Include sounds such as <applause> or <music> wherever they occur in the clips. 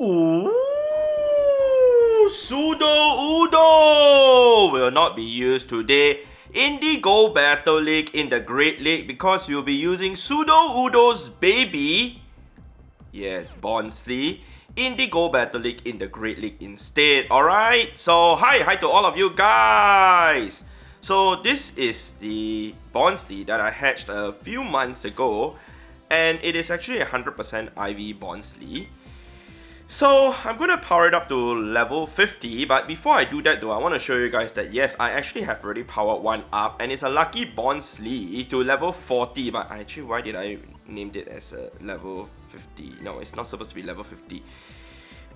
Ooh, Pseudo Udo will not be used today in the Go Battle League in the Great League because we'll be using Sudowoodo's baby, yes, Bonsly, in the Go Battle League in the Great League instead. Alright, so hi, hi to all of you guys. So this is the Bonsly that I hatched a few months ago and it is actually a 100% IV Bonsly. So I'm going to power it up to level 50 but before I do that though I want to show you guys that yes I actually have already powered one up and it's a lucky Bonsly to level 40 but actually why did I name it as a level 50 no it's not supposed to be level 50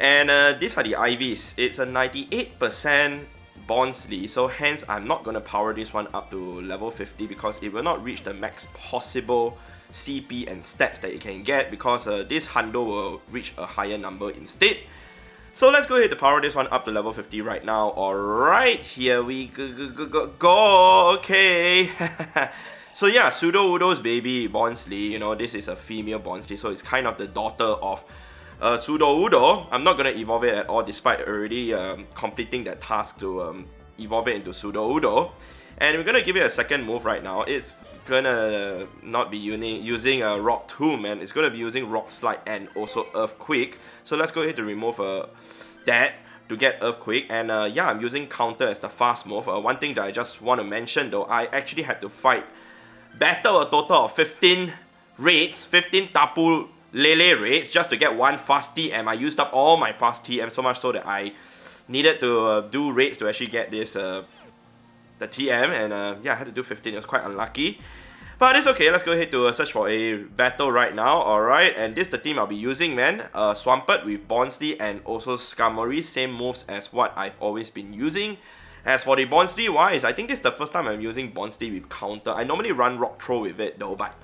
and uh, these are the IVs it's a 98% Bonsly so hence I'm not going to power this one up to level 50 because it will not reach the max possible CP and stats that it can get because uh, this hundo will reach a higher number instead. So let's go ahead to power this one up to level 50 right now. Alright, here we go, go, go, go. okay. <laughs> so yeah, Pseudo Udo's baby, Bonsly, you know, this is a female Bonsly, so it's kind of the daughter of uh, Sudowoodo. I'm not going to evolve it at all despite already um, completing that task to um, evolve it into Sudowoodo. And we're going to give it a second move right now. It's gonna not be using using a rock tomb and it's gonna be using rock slide and also earthquake so let's go ahead to remove uh, that to get earthquake and uh, yeah I'm using counter as the fast move uh, one thing that I just want to mention though I actually had to fight battle a total of 15 raids 15 tapu lele raids just to get one fast TM I used up all my fast TM so much so that I needed to uh, do raids to actually get this uh, the TM and uh, yeah I had to do 15 it was quite unlucky. But it's okay. Let's go ahead to uh, search for a battle right now. Alright and this is the team I'll be using man. Uh, Swampert with Bonsly and also Skarmory same moves as what I've always been using. As for the Bonsly wise I think this is the first time I'm using Bonsly with counter. I normally run Rock Throw with it though but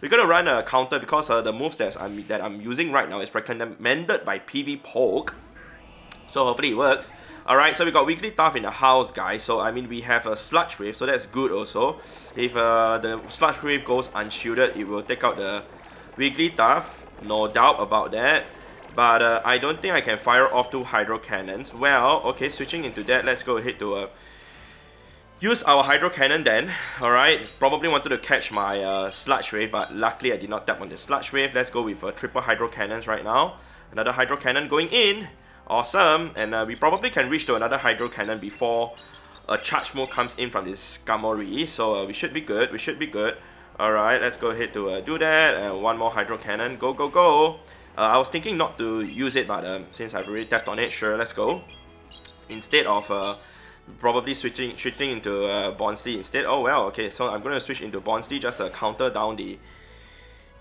we're gonna run a counter because uh, the moves that I'm, that I'm using right now is recommended by PvPoke so hopefully it works Alright, so we got Wigglytuff in the house, guys. So, I mean, we have a Sludge Wave, so that's good also. If uh, the Sludge Wave goes unshielded, it will take out the Wigglytuff. No doubt about that. But uh, I don't think I can fire off two Hydro Cannons. Well, okay, switching into that, let's go ahead to uh, use our Hydro Cannon then. Alright, probably wanted to catch my uh, Sludge Wave, but luckily I did not tap on the Sludge Wave. Let's go with uh, triple Hydro Cannons right now. Another Hydro Cannon going in. Awesome, and uh, we probably can reach to another Hydro Cannon before a charge move comes in from this Skarmory, so uh, we should be good, we should be good. Alright, let's go ahead to uh, do that, one more Hydro Cannon, go, go, go! Uh, I was thinking not to use it, but um, since I've already tapped on it, sure, let's go. Instead of uh, probably switching switching into uh, Bonsly instead, oh well, okay, so I'm going to switch into Bonsly, just uh, counter down the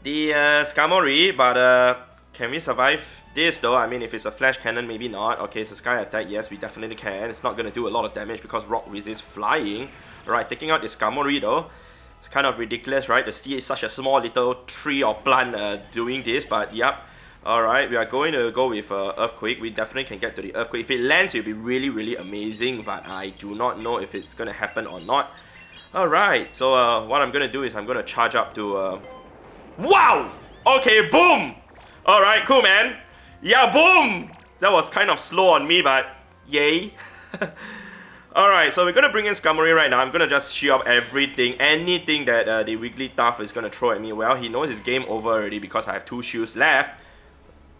the uh, Skarmory, but uh, can we survive this though? I mean, if it's a flash cannon, maybe not. Okay, it's a sky attack. Yes, we definitely can. It's not going to do a lot of damage because rock resists flying. Alright, taking out this Skarmory though. It's kind of ridiculous, right? To see such a small little tree or plant uh, doing this, but yep. Alright, we are going to go with uh, Earthquake. We definitely can get to the Earthquake. If it lands, it'll be really, really amazing, but I do not know if it's going to happen or not. Alright, so uh, what I'm going to do is I'm going to charge up to... Uh... Wow! Okay, boom! Alright, cool, man. Yeah, boom! That was kind of slow on me, but yay. <laughs> Alright, so we're gonna bring in Skarmory right now. I'm gonna just shield up everything, anything that uh, the Wigglytuff is gonna throw at me. Well, he knows it's game over already because I have two shields left.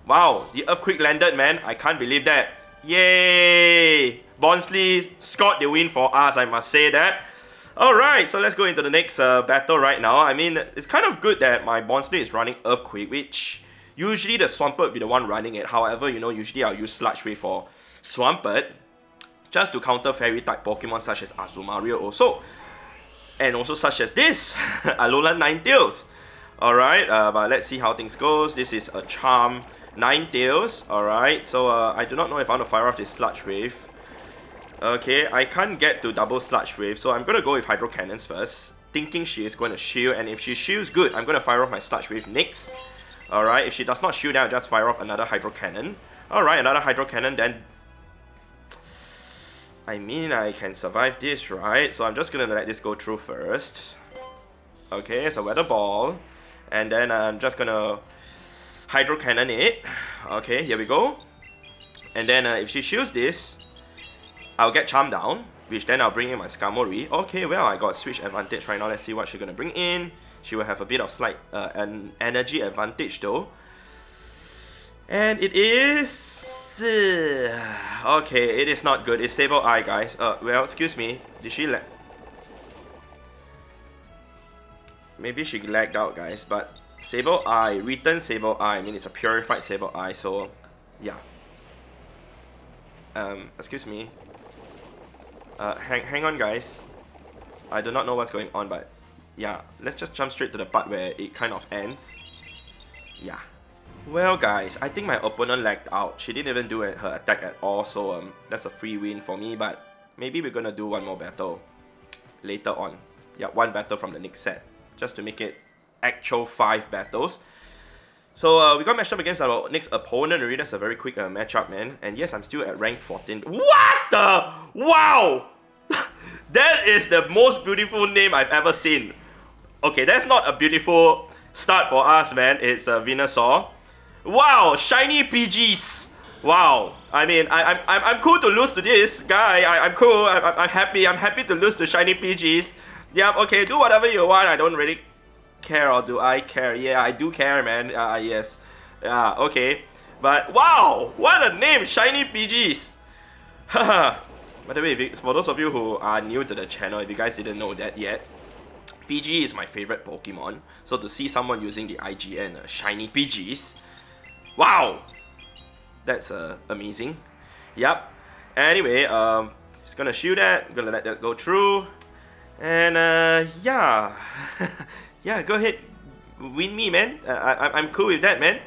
Wow, the Earthquake landed, man. I can't believe that. Yay! Bonsly scored the win for us, I must say that. Alright, so let's go into the next uh, battle right now. I mean, it's kind of good that my Bonsly is running Earthquake, which Usually the Swampert will be the one running it. However, you know, usually I'll use Sludge Wave for Swampert just to counter fairy type Pokemon such as Azumarill also. And also such as this, <laughs> Alolan Ninetales. Alright, uh, but let's see how things goes. This is a Charm Ninetales. Alright, so uh, I do not know if I want to fire off this Sludge Wave. Okay, I can't get to double Sludge Wave, so I'm to go with Hydro Cannons first. Thinking she is going to shield, and if she shields good, I'm to fire off my Sludge Wave next. Alright, if she does not shoot down, just fire off another Hydro Cannon. Alright, another Hydro Cannon, then... I mean, I can survive this, right? So I'm just gonna let this go through first. Okay, so weather ball. And then I'm just gonna hydro cannon it. Okay, here we go. And then uh, if she shoots this, I'll get charm down, which then I'll bring in my Skarmory. Okay, well, I got switch advantage right now. Let's see what she's gonna bring in. She will have a bit of slight uh, an energy advantage though. And it is... Uh, okay, it is not good. It's Sableye, guys. Uh, well, excuse me. Did she let... Maybe she lagged out, guys. But Sableye, Return Sableye. I mean, it's a purified Sableye, so... Yeah. Um, excuse me. Uh, hang, hang on, guys. I do not know what's going on, but... Yeah, let's just jump straight to the part where it kind of ends. Yeah. Well guys, I think my opponent lagged out. She didn't even do her attack at all, so um, that's a free win for me, but maybe we're gonna do one more battle later on. Yeah, one battle from the next set, just to make it actual five battles. So uh, we got matched up against our next opponent already. That's a very quick uh, matchup, man. And yes, I'm still at rank 14. What the? Wow! <laughs> that is the most beautiful name I've ever seen. Okay, that's not a beautiful start for us, man. It's uh, Venusaur. Wow, shiny PGs. Wow. I mean, I, I'm, I'm, I'm cool to lose to this guy. I, I'm cool. I'm, I'm happy. I'm happy to lose to shiny PGs. Yep, okay, do whatever you want. I don't really care or do I care? Yeah, I do care, man. Uh, yes. Yeah, okay. But wow, what a name, Shiny PGs. Haha. <laughs> By the way, for those of you who are new to the channel, if you guys didn't know that yet, PG is my favorite Pokemon. So to see someone using the IGN uh, Shiny PGs, Wow! That's uh, amazing. Yep. Anyway, um, just gonna shoot that. Gonna let that go through. And uh, yeah. <laughs> yeah, go ahead. Win me, man. Uh, I, I'm cool with that, man.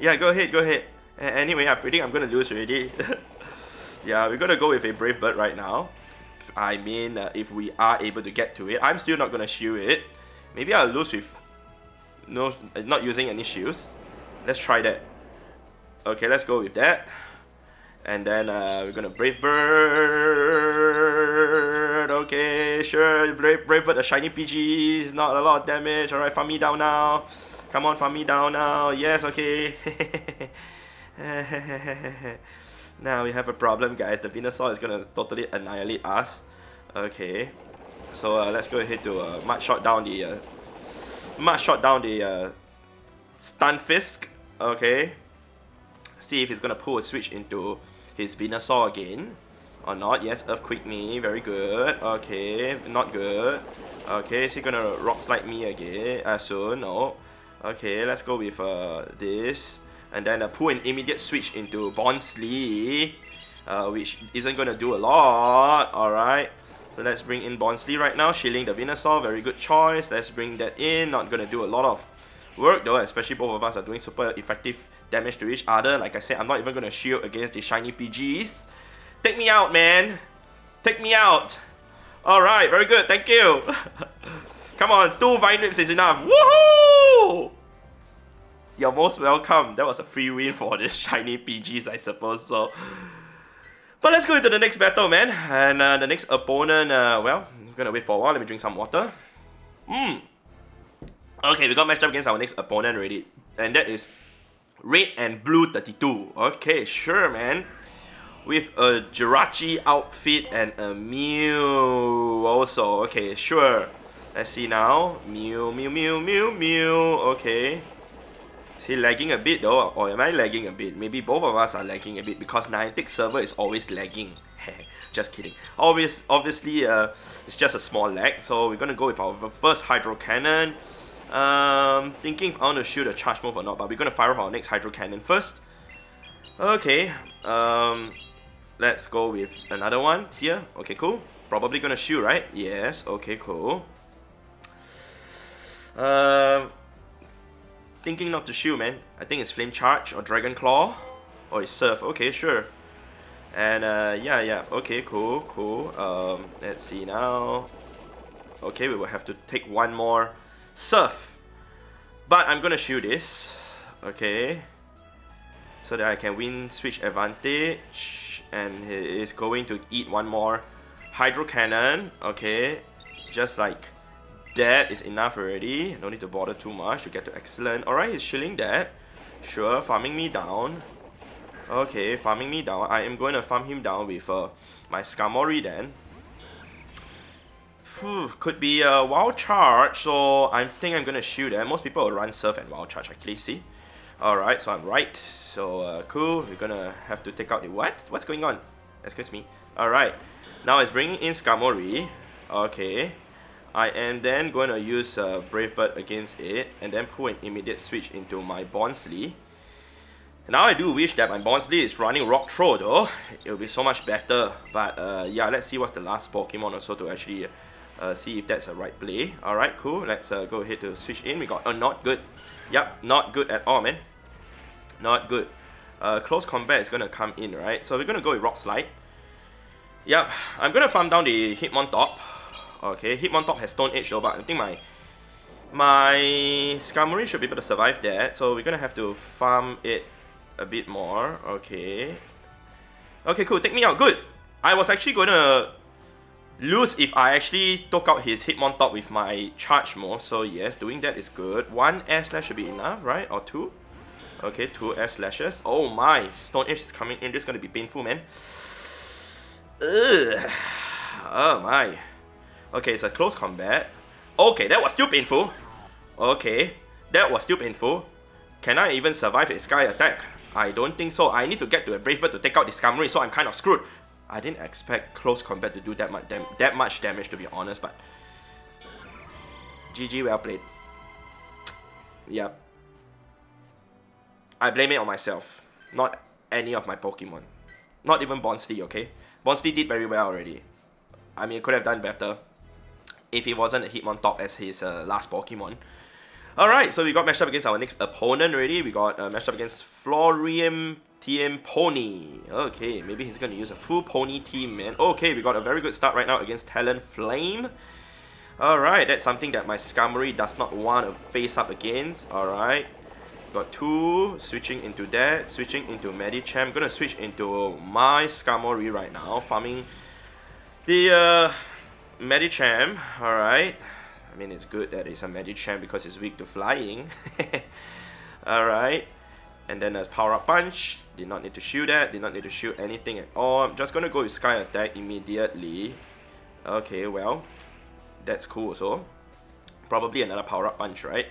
Yeah, go ahead, go ahead. anyway, I predict I'm gonna lose already. <laughs> yeah, we're gonna go with a Brave Bird right now. I mean, uh, if we are able to get to it, I'm still not gonna shield it. Maybe I'll lose with no, not using any shields. Let's try that. Okay, let's go with that. And then uh, we're gonna Brave Bird. Okay, sure. Brave, Brave Bird, a shiny PG not a lot of damage. Alright, farm me down now. Come on, farm me down now. Yes, okay. <laughs> now we have a problem, guys. The Venusaur is gonna totally annihilate us. Okay. So uh, let's go ahead to uh, Mud Shot down the uh, Mud Shot down the uh, Stunfisk. Okay see if he's gonna pull a switch into his Venusaur again or not. Yes, Earthquake me, very good. Okay, not good. Okay, is he gonna Rock Slide me again? Uh, soon, no. Okay, let's go with uh, this. And then uh, pull an immediate switch into Bonsly, uh, which isn't gonna do a lot. Alright. So let's bring in Bonsly right now, shielding the Venusaur, very good choice. Let's bring that in, not gonna do a lot of work though, especially both of us are doing super effective damage to each other. Like I said, I'm not even going to shield against the shiny PGs. Take me out, man. Take me out. Alright, very good. Thank you. <laughs> Come on, two Vine Whips is enough. Woohoo! You're most welcome. That was a free win for <laughs> this shiny PGs, I suppose so. But let's go into the next battle, man. And uh, the next opponent, uh, well, I'm gonna wait for a while. Let me drink some water. Mmm. Okay, we got matched up against our next opponent already. And that is Red and Blue 32. Okay, sure, man. With a Jirachi outfit and a Mew also. Okay, sure. Let's see now. Mew, Mew, Mew, Mew, Mew. Okay. Is he lagging a bit though? Or am I lagging a bit? Maybe both of us are lagging a bit because Niantic server is always lagging. <laughs> just kidding. Obvious, obviously, uh, it's just a small lag. So we're gonna go with our first Hydro Cannon. Um, thinking if I want to shoot a charge move or not, but we're gonna fire off our next Hydro Cannon first. Okay, um, let's go with another one here. Okay, cool. Probably gonna shoot, right? Yes, okay, cool. Um, thinking not to shoot, man. I think it's Flame Charge or Dragon Claw or it's Surf. Okay, sure. And uh, yeah, yeah, okay, cool, cool. Um, let's see now. Okay, we will have to take one more Surf. But I'm gonna shoot this. Okay. So that I can win switch advantage. And he is going to eat one more Hydro Cannon, okay. Just like that is enough already. No need to bother too much to get to excellent. Alright, he's shielding that. Sure, farming me down. Okay, farming me down. I am going to farm him down with uh, my Skarmory then. Whew, could be a wild charge, so I think I'm gonna shoot it. Most people will run surf and wild charge actually, see? Alright, so I'm right. So uh, cool, we're gonna have to take out the what? What's going on? Excuse me. Alright, now it's bringing in Skarmory. Okay. I am then going to use uh, Brave Bird against it and then pull an immediate switch into my Bonsly. Now I do wish that my Bonsly is running Rock Throw though. It will be so much better. But uh, yeah, let's see what's the last Pokemon or so to actually uh, see if that's a right play. Alright, cool. Let's uh, go ahead to switch in. We got a uh, not good. Yep, not good at all, man. Not good. Uh, close combat is to come in, right? So we're to go with Rock Slide. Yep, I'm to farm down the Hitmontop. Okay, Hitmontop has Stone Edge though, but I think my my Skarmory should be able to survive that. So we're to have to farm it a bit more. Okay. Okay, cool. Take me out. Good. I was actually to lose if I actually took out his Hitmontop with my charge move. So yes, doing that is good. One air slash should be enough, right? Or two? Okay, two air slashes. Oh my, Stone Edge is coming in. This is gonna be painful, man. Ugh. Oh my. Okay, it's a close combat. Okay, that was still painful. Okay, that was still painful. Can I even survive a sky attack? I don't think so. I need to get to a Brave Bird to take out the Skarmory, so I'm kind of screwed. I didn't expect close combat to do that much that much damage to be honest, but GG well played. <tsk> Yep. I blame it on myself, not any of my Pokemon. Not even Bonsly, okay? Bonsly did very well already. I mean, could have done better if he wasn't a Hitmontop as his uh, last Pokemon. Alright, so we got matched up against our next opponent already. We got uh, matched up against Florian TM Pony. Okay, maybe he's going to use a full Pony team, man. Okay, we got a very good start right now against Talonflame. Alright, that's something that my Skarmory does not want to face up against. Alright. Got two, switching into that, switching into Medicham. Gonna switch into my Skarmory right now, farming the uh, Medicham. Alright. I mean, it's good that it's a Medicham because it's weak to flying. <laughs> Alright. And then there's Power Up Punch. Did not need to shoot that. Did not need to shoot anything at all. I'm just going to go with Sky Attack immediately. Okay, well. That's cool also. Probably another Power Up Punch, right?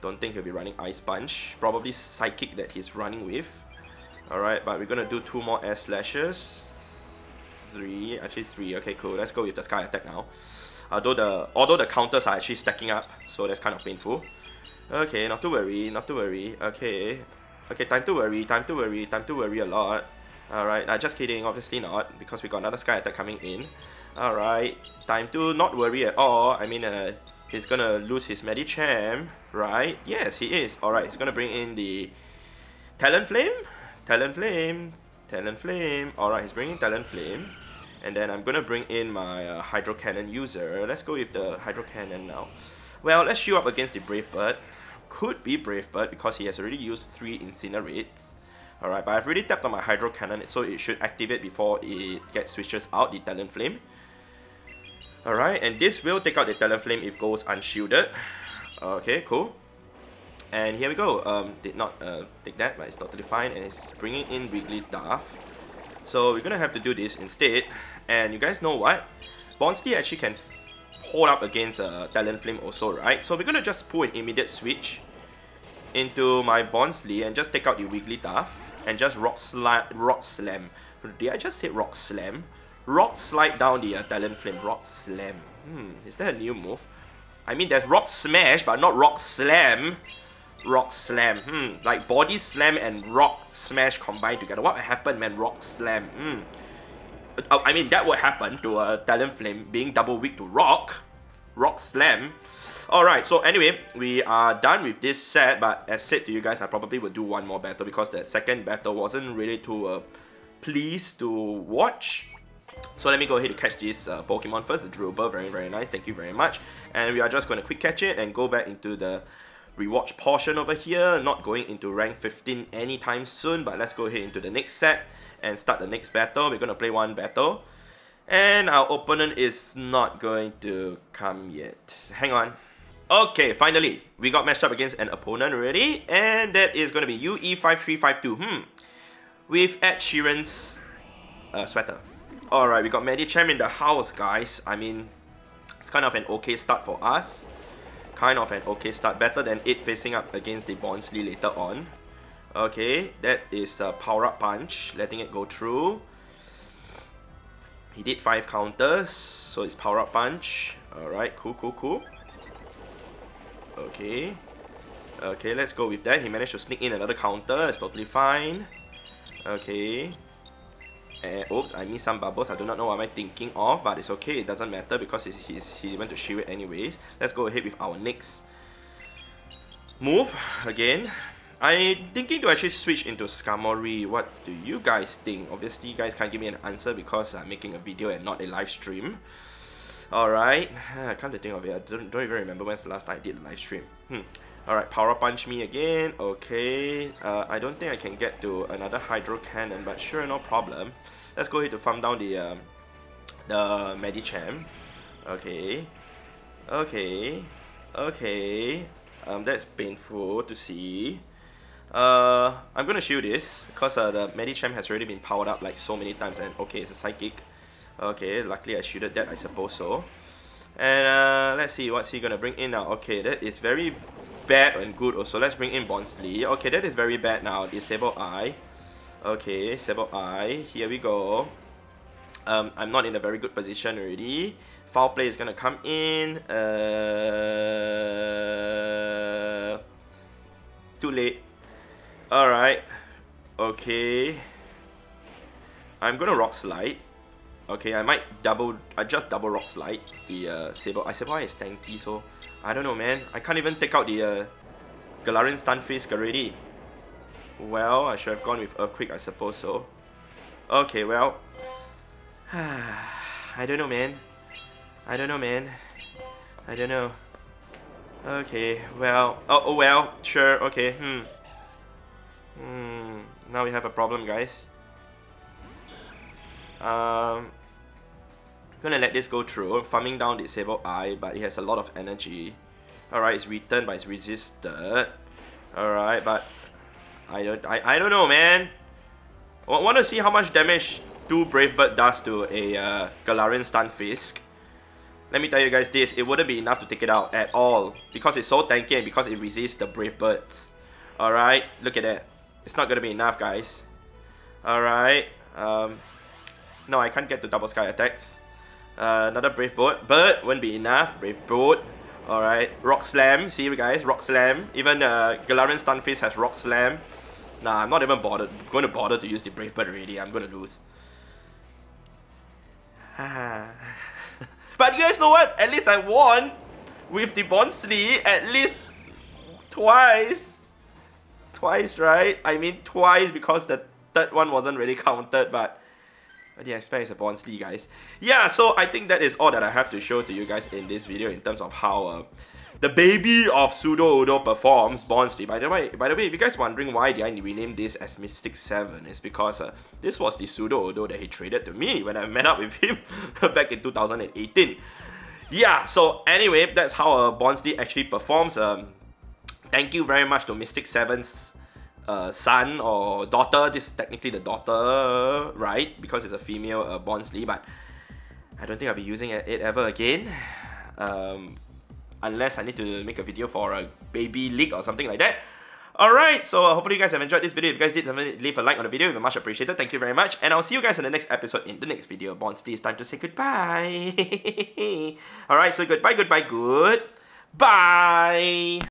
Don't think he'll be running Ice Punch. Probably Psychic that he's running with. Alright, but we're going to do two more Air Slashes. Three. Actually three. Okay, cool. Let's go with the Sky Attack now. Although the, although the counters are actually stacking up. So that's kind of painful. Okay, not to worry, not to worry. Okay, Okay, time to worry, time to worry, time to worry a lot. Alright, uh, just kidding, obviously not, because we got another Sky Attack coming in. Alright, time to not worry at all. I mean, uh, he's gonna lose his Medicham, right? Yes, he is. Alright, he's gonna bring in the Talonflame? Talonflame, Talonflame. Alright, he's bringing Talonflame. And then I'm gonna bring in my uh, Hydro Cannon user. Let's go with the Hydro Cannon now. Well, let's shoot up against the Brave Bird could be Brave Bird because he has already used 3 Incinerates. Alright, but I've already tapped on my Hydro Cannon so it should activate before it gets switches out the Talonflame. Alright, and this will take out the Talonflame if goes unshielded. Okay, cool. And here we go. Um, did not uh, take that, but it's totally fine. And it's bringing in Wigglytuff. So we're gonna have to do this instead. And you guys know what? Bonsly actually can hold up against a Talonflame also, right? So we're gonna just pull an immediate switch into my Bonsly and just take out the Wigglytuff and just Rock, sli rock Slam. Did I just say Rock Slam? Rock Slide down the uh, Talonflame. Rock Slam. Hmm, is that a new move? I mean, there's Rock Smash, but not Rock Slam. Rock Slam. Hmm, like Body Slam and Rock Smash combined together. What happened, man? Rock Slam. Hmm. Uh, I mean, that would happen to a Talonflame being double weak to Rock. Rock Slam. Alright, so anyway, we are done with this set, but as said to you guys, I probably will do one more battle because the second battle wasn't really too uh, pleased to watch. So let me go ahead to catch this uh, Pokemon first, the Drillbur, very very nice, thank you very much. And we are just going to quick catch it and go back into the rewatch portion over here, not going into rank 15 anytime soon, but let's go ahead into the next set and start the next battle. We're going to play one battle. And our opponent is not going to come yet. Hang on. Okay, finally, we got matched up against an opponent already, and that is going to be UE5352. Hmm. With Ed Sheeran's uh, sweater. Alright, we got Medicham in the house, guys. I mean, it's kind of an okay start for us. Kind of an okay start. Better than it facing up against the Bonsly later on. Okay, that is a power-up punch, letting it go through. He did 5 counters, so it's power-up punch. Alright, cool, cool, cool. Okay. Okay, let's go with that. He managed to sneak in another counter. It's totally fine. Okay. And, oops, I missed some bubbles. I do not know what I'm thinking of, but it's okay. It doesn't matter because he's, he's, he went to shield it anyways. Let's go ahead with our next move again. I'm thinking to actually switch into Skarmory. What do you guys think? Obviously, you guys can't give me an answer because I'm making a video and not a live stream. Alright, <sighs> I come to think of it, I don't, don't even remember when's the last time I did a live stream. Hmm. Alright, power punch me again. Okay, uh, I don't think I can get to another Hydro Cannon, but sure, no problem. Let's go ahead to farm down the, um, the Medicham. Okay, okay, okay. Um, that's painful to see. Uh, I'm gonna shield this because uh, the Medicham has already been powered up like so many times and okay, it's a Psychic. Okay, luckily I shielded that, I suppose so. And uh, let's see, what's he gonna bring in now? Okay, that is very bad and good also. Let's bring in Bonsly. Okay, that is very bad now. Disable Eye. Okay, Disable Eye. Here we go. Um, I'm not in a very good position already. Foul play is gonna come in. Uh, too late. Alright. Okay. I'm gonna Rock Slide. Okay, I might double, I just double rock slide the uh. I why is tanky, so I don't know, man. I can't even take out the uh, Galarian Stunfisk already. Well, I should have gone with Earthquake, I suppose so. Okay, well, <sighs> I don't know, man. I don't know, man. I don't know. Okay, well, oh, oh well, sure, okay, hmm. Hmm, now we have a problem, guys. Um, gonna let this go through, farming down Disable Eye, but it has a lot of energy. Alright, it's returned, but it's resisted. Alright, but I don't I, I don't know man. I wanna see how much damage two Brave Bird does to a uh, Galarian Stunfisk. Let me tell you guys this, it wouldn't be enough to take it out at all. Because it's so tanky and because it resists the Brave Birds. Alright, look at that. It's not gonna be enough guys. Alright, um, no, I can't get to double sky attacks. Uh, another Brave Boat. Bird won't be enough. Brave Boat. Alright. Rock Slam. See you guys. Rock Slam. Even uh, Galarian Stunfisk has Rock Slam. Nah, I'm not even bothered. I'm going to bother to use the Brave Bird already. I'm going to lose. <laughs> but you guys know what? At least I won with the Bonsly at least twice. Twice, right? I mean twice because the third one wasn't really counted, but what do you expect a Bonsly, guys? Yeah, so I think that is all that I have to show to you guys in this video in terms of how uh, the baby of Sudowoodo performs Bonsly. By the way, by the way, if you guys wondering why did I rename this as Mystic 7, it's because uh, this was the Sudowoodo that he traded to me when I <laughs> met up with him back in 2018. Yeah, so anyway, that's how uh, Bonsly actually performs. Um, thank you very much to Mystic 7's uh, son or daughter. This is technically the daughter, right? Because it's a female uh, Bonsly, but I don't think I'll be using it ever again. Um, unless I need to make a video for a baby leak or something like that. Alright, so hopefully you guys have enjoyed this video. If you guys did, leave a like on the video. It would be much appreciated. Thank you very much. And I'll see you guys in the next episode in the next video. Bonsly, it's time to say goodbye. <laughs> Alright, so goodbye, goodbye, good. Bye.